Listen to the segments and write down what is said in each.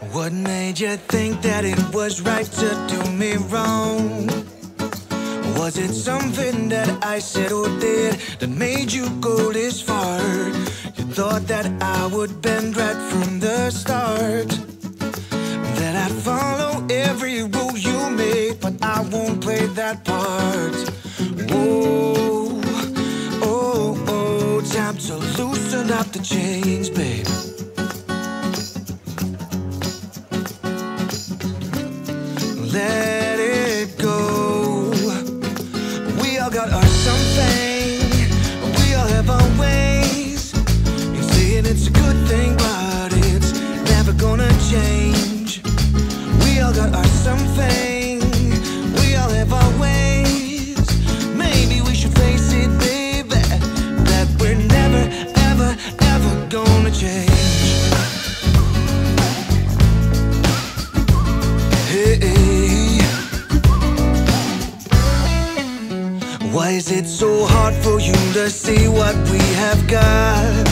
What made you think that it was right to do me wrong? Was it something that I said or did that made you go this far? You thought that I would bend right from the start. That I'd follow every rule you made, but I won't play that part. Whoa, oh, oh, time to loosen up the chains, babe. Let it go. We all got our something. We all have our ways. You're saying it's a good thing, but Why is it so hard for you to see what we have got?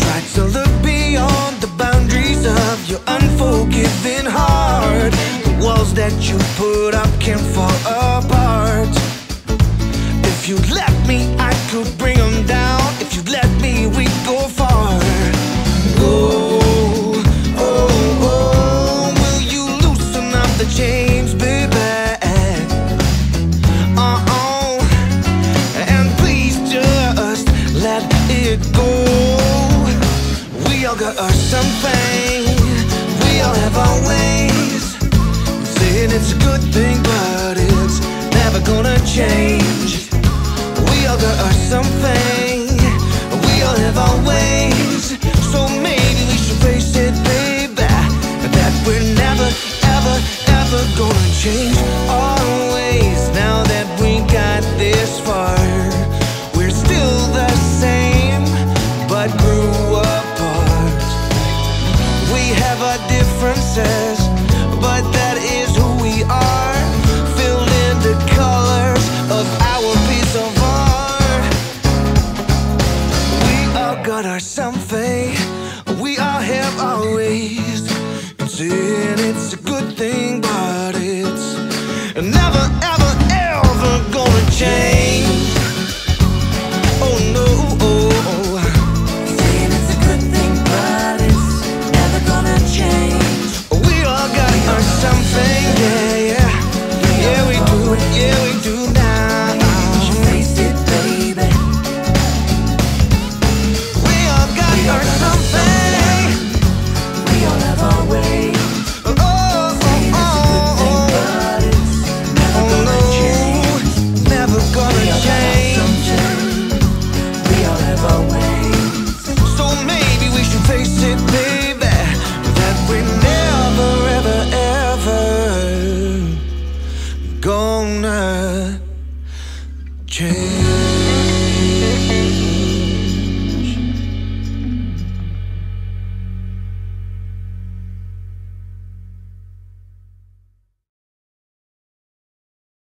Try to look beyond the boundaries of your unforgiving heart. The walls that you put up can't fall Got our something. We all have our ways. And it's a good thing, but change.